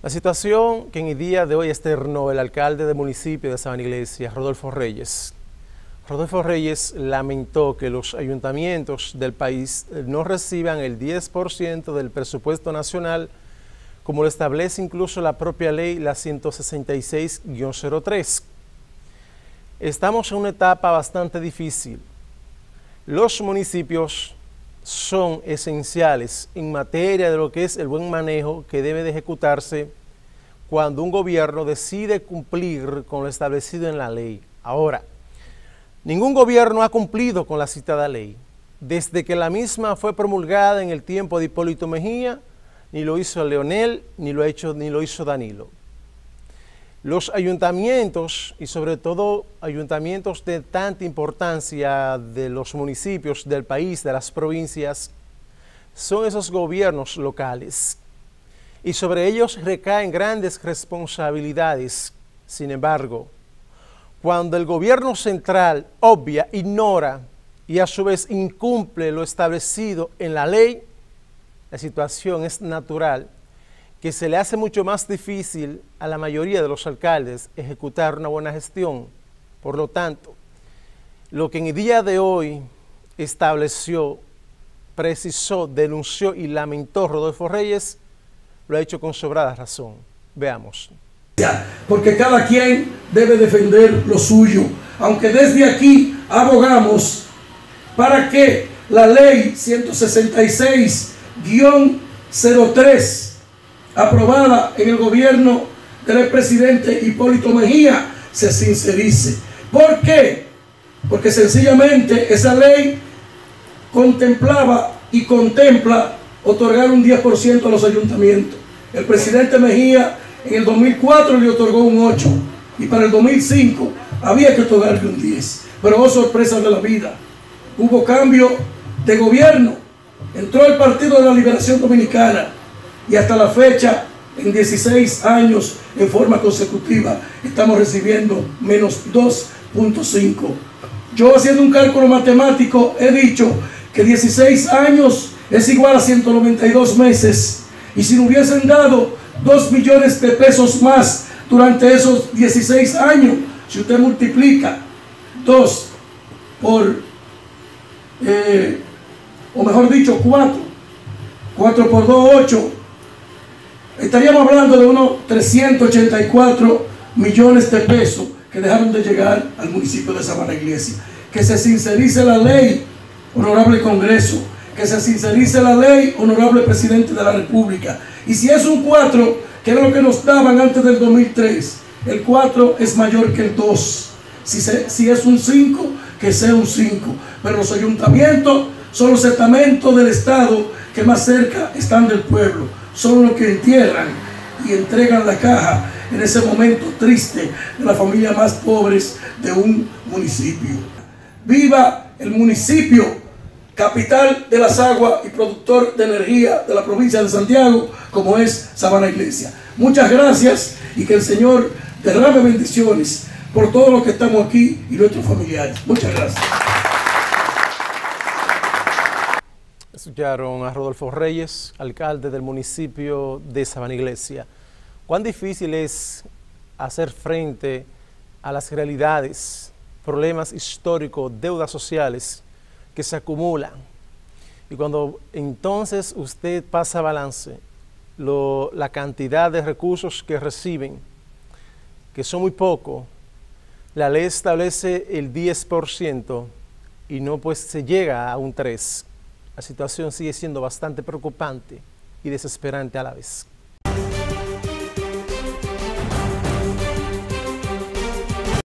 La situación que en el día de hoy externó el alcalde del municipio de San Iglesia, Rodolfo Reyes. Rodolfo Reyes lamentó que los ayuntamientos del país no reciban el 10% del presupuesto nacional, como lo establece incluso la propia ley, la 166-03. Estamos en una etapa bastante difícil. Los municipios son esenciales en materia de lo que es el buen manejo que debe de ejecutarse cuando un gobierno decide cumplir con lo establecido en la ley. Ahora, ningún gobierno ha cumplido con la citada ley. Desde que la misma fue promulgada en el tiempo de Hipólito Mejía, ni lo hizo Leonel, ni lo, hecho, ni lo hizo Danilo. Los ayuntamientos, y sobre todo ayuntamientos de tanta importancia de los municipios del país, de las provincias, son esos gobiernos locales. Y sobre ellos recaen grandes responsabilidades. Sin embargo, cuando el gobierno central obvia, ignora y a su vez incumple lo establecido en la ley, la situación es natural que se le hace mucho más difícil a la mayoría de los alcaldes ejecutar una buena gestión. Por lo tanto, lo que en el día de hoy estableció, precisó, denunció y lamentó Rodolfo Reyes, lo ha hecho con sobrada razón. Veamos. Porque cada quien debe defender lo suyo, aunque desde aquí abogamos para que la ley 166-03 aprobada en el gobierno del presidente Hipólito Mejía se sincerice. ¿Por qué? Porque sencillamente esa ley contemplaba y contempla otorgar un 10% a los ayuntamientos. El presidente Mejía en el 2004 le otorgó un 8 y para el 2005 había que otorgarle un 10. Pero oh sorpresa de la vida, hubo cambio de gobierno, entró el Partido de la Liberación Dominicana y hasta la fecha, en 16 años en forma consecutiva, estamos recibiendo menos 2.5. Yo haciendo un cálculo matemático he dicho que 16 años es igual a 192 meses. Y si no hubiesen dado 2 millones de pesos más durante esos 16 años, si usted multiplica 2 por, eh, o mejor dicho, 4, 4 por 2, 8, estaríamos hablando de unos 384 millones de pesos que dejaron de llegar al municipio de Sabana Iglesia. Que se sincerice la ley, honorable Congreso, que se sincerice la ley, honorable Presidente de la República. Y si es un 4, que era lo que nos daban antes del 2003, el 4 es mayor que el 2. Si, si es un 5, que sea un 5. Pero los ayuntamientos son los estamentos del Estado que más cerca están del pueblo son los que entierran y entregan la caja en ese momento triste de las familias más pobres de un municipio. Viva el municipio, capital de las aguas y productor de energía de la provincia de Santiago, como es Sabana Iglesia. Muchas gracias y que el Señor derrame bendiciones por todos los que estamos aquí y nuestros familiares. Muchas gracias. Escucharon a Rodolfo Reyes, alcalde del municipio de Sabana Iglesia. ¿Cuán difícil es hacer frente a las realidades, problemas históricos, deudas sociales que se acumulan? Y cuando entonces usted pasa balance la cantidad de recursos que reciben, que son muy poco, la ley establece el 10% y no pues se llega a un 3% la situación sigue siendo bastante preocupante y desesperante a la vez.